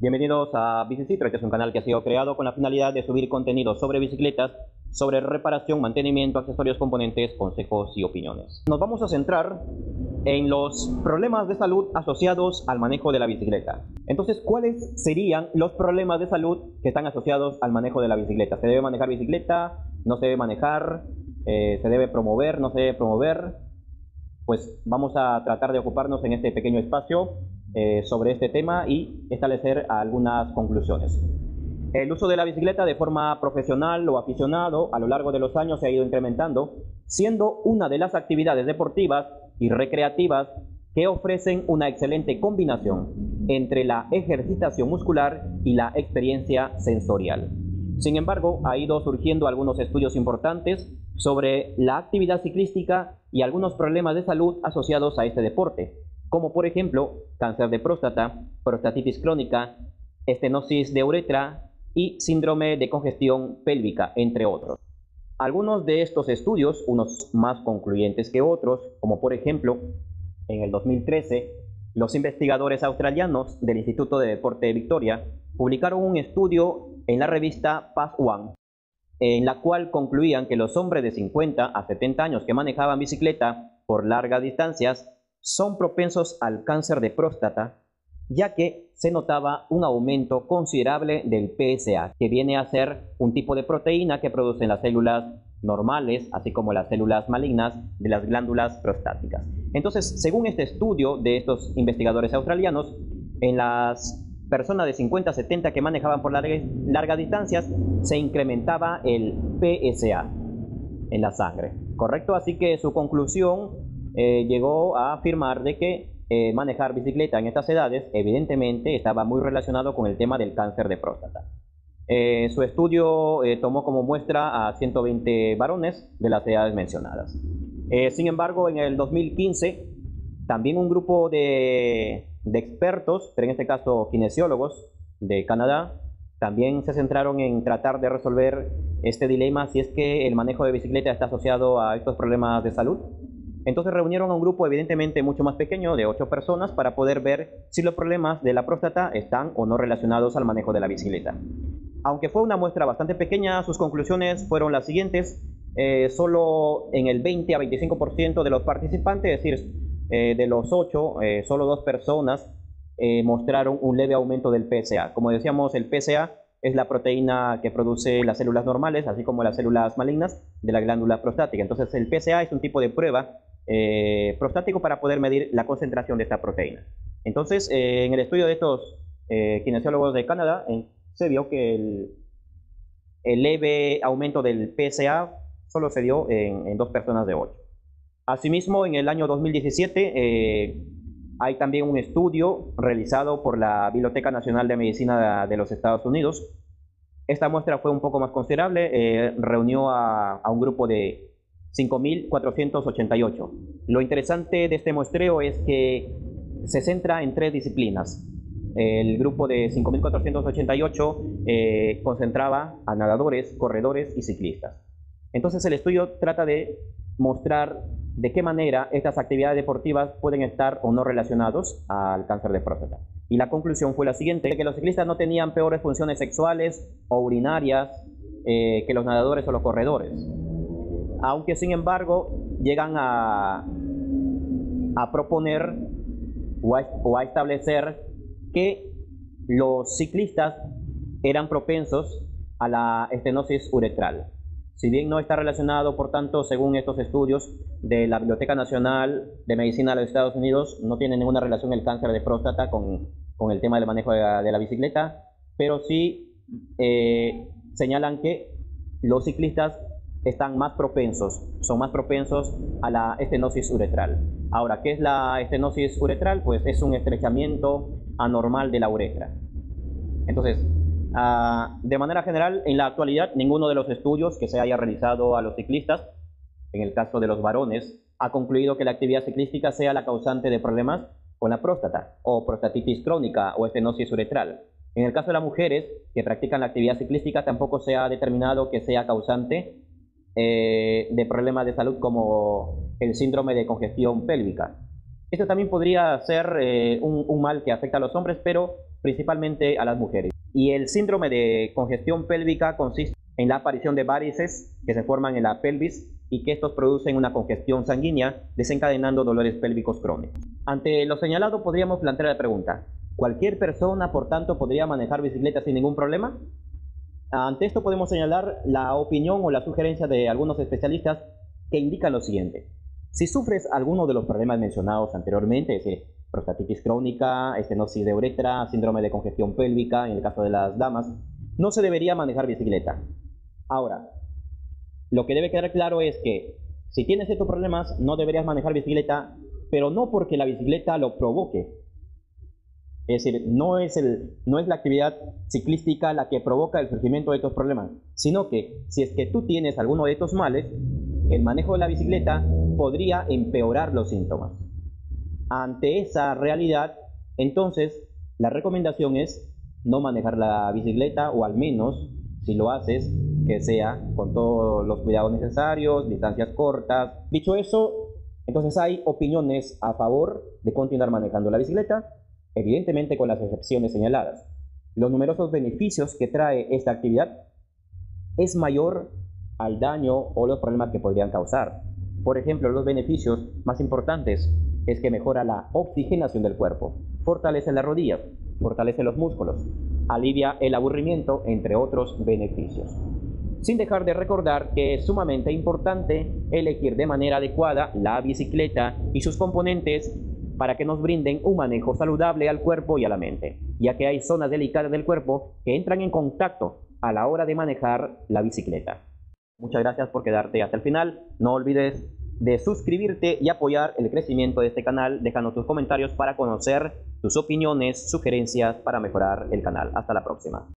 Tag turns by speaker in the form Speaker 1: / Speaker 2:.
Speaker 1: Bienvenidos a Bicicitro, este es un canal que ha sido creado con la finalidad de subir contenido sobre bicicletas, sobre reparación, mantenimiento, accesorios, componentes, consejos y opiniones. Nos vamos a centrar en los problemas de salud asociados al manejo de la bicicleta. Entonces, ¿cuáles serían los problemas de salud que están asociados al manejo de la bicicleta? ¿Se debe manejar bicicleta? ¿No se debe manejar? Eh, ¿Se debe promover? ¿No se debe promover? Pues vamos a tratar de ocuparnos en este pequeño espacio eh, sobre este tema y establecer algunas conclusiones. El uso de la bicicleta de forma profesional o aficionado a lo largo de los años se ha ido incrementando, siendo una de las actividades deportivas y recreativas que ofrecen una excelente combinación entre la ejercitación muscular y la experiencia sensorial. Sin embargo, ha ido surgiendo algunos estudios importantes sobre la actividad ciclística y algunos problemas de salud asociados a este deporte, como por ejemplo cáncer de próstata, prostatitis crónica, estenosis de uretra y síndrome de congestión pélvica, entre otros. Algunos de estos estudios, unos más concluyentes que otros, como por ejemplo en el 2013, los investigadores australianos del Instituto de Deporte de Victoria publicaron un estudio en la revista Pass One, en la cual concluían que los hombres de 50 a 70 años que manejaban bicicleta por largas distancias son propensos al cáncer de próstata, ya que se notaba un aumento considerable del PSA, que viene a ser un tipo de proteína que producen las células normales, así como las células malignas de las glándulas prostáticas. Entonces, según este estudio de estos investigadores australianos, en las personas de 50 a 70 que manejaban por largas, largas distancias, se incrementaba el PSA en la sangre, ¿correcto? Así que su conclusión eh, llegó a afirmar de que eh, manejar bicicleta en estas edades evidentemente estaba muy relacionado con el tema del cáncer de próstata. Eh, su estudio tomó como muestra a 120 varones de las edades mencionadas. sin embargo, en el 2015, también un grupo de, de expertos, pero en este caso kinesiólogos de Canadá, también se centraron en tratar de resolver este dilema si es que el manejo de bicicleta está asociado a estos problemas de salud entonces reunieron a un grupo evidentemente mucho más pequeño, de ocho personas, para poder ver si los problemas de la próstata están o no relacionados al manejo de la bicicleta. Aunque fue una muestra bastante pequeña, sus conclusiones fueron las siguientes. Eh, solo en el 20 a 25% de los participantes, es decir, eh, de los ocho, eh, solo dos personas mostraron un leve aumento del PSA. Como decíamos, el PSA es la proteína que produce las células normales, así como las células malignas de la glándula prostática. Entonces, el PSA es un tipo de prueba eh, prostático para poder medir la concentración de esta proteína. Entonces, eh, en el estudio de estos eh, kinesiólogos de Canadá, se vio que el, leve aumento del PSA solo se dio en, dos personas de 8. Asimismo, en el año 2017 hay también un estudio realizado por la Biblioteca Nacional de Medicina de, los Estados Unidos. Esta muestra fue un poco más considerable, reunió a, un grupo de 5.488. Lo interesante de este muestreo es que se centra en tres disciplinas. El grupo de 5.488 eh, concentraba a nadadores, corredores y ciclistas. Entonces el estudio trata de mostrar de qué manera estas actividades deportivas pueden estar o no relacionados al cáncer de próstata. Y la conclusión fue la siguiente, que los ciclistas no tenían peores funciones sexuales o urinarias eh, que los nadadores o los corredores aunque sin embargo llegan a, a proponer o a, establecer que los ciclistas eran propensos a la estenosis uretral. Si bien no está relacionado, por tanto, según estos estudios de la Biblioteca Nacional de Medicina de los Estados Unidos, no tiene ninguna relación el cáncer de próstata con, el tema del manejo de la, bicicleta, pero sí eh, señalan que los ciclistas están más propensos, son más propensos a la estenosis uretral. Ahora, ¿qué es la estenosis uretral? Pues es un estrechamiento anormal de la uretra. Entonces, ah, de manera general, en la actualidad, ninguno de los estudios que se haya realizado a los ciclistas, en el caso de los varones, ha concluido que la actividad ciclística sea la causante de problemas con la próstata, o prostatitis crónica, o estenosis uretral. En el caso de las mujeres que practican la actividad ciclística, tampoco se ha determinado que sea causante eh, de problemas de salud como el síndrome de congestión pélvica. Esto también podría ser eh, un, mal que afecta a los hombres, pero principalmente a las mujeres. Y el síndrome de congestión pélvica consiste en la aparición de varices que se forman en la pelvis y que estos producen una congestión sanguínea desencadenando dolores pélvicos crónicos. Ante lo señalado podríamos plantear la pregunta, ¿cualquier persona por tanto podría manejar bicicleta sin ningún problema? Ante esto podemos señalar la opinión o la sugerencia de algunos especialistas que indican lo siguiente. Si sufres alguno de los problemas mencionados anteriormente, es decir, prostatitis crónica, estenosis de uretra, síndrome de congestión pélvica, en el caso de las damas, no se debería manejar bicicleta. Ahora, lo que debe quedar claro es que si tienes estos problemas, no deberías manejar bicicleta, pero no porque la bicicleta lo provoque. Es decir, no es, el, no es la actividad ciclística la que provoca el surgimiento de estos problemas, sino que si es que tú tienes alguno de estos males, el manejo de la bicicleta podría empeorar los síntomas. Ante esa realidad, entonces, la recomendación es no manejar la bicicleta o al menos, si lo haces, que sea con todos los cuidados necesarios, distancias cortas. Dicho eso, entonces hay opiniones a favor de continuar manejando la bicicleta, evidentemente con las excepciones señaladas. Los numerosos beneficios que trae esta actividad es mayor al daño o los problemas que podrían causar. Por ejemplo, los beneficios más importantes es que mejora la oxigenación del cuerpo, fortalece las rodillas, fortalece los músculos, alivia el aburrimiento, entre otros beneficios. Sin dejar de recordar que es sumamente importante elegir de manera adecuada la bicicleta y sus componentes para que nos brinden un manejo saludable al cuerpo y a la mente, ya que hay zonas delicadas del cuerpo que entran en contacto a la hora de manejar la bicicleta. Muchas gracias por quedarte hasta el final. No olvides de suscribirte y apoyar el crecimiento de este canal, dejando tus comentarios para conocer tus opiniones, sugerencias para mejorar el canal. Hasta la próxima.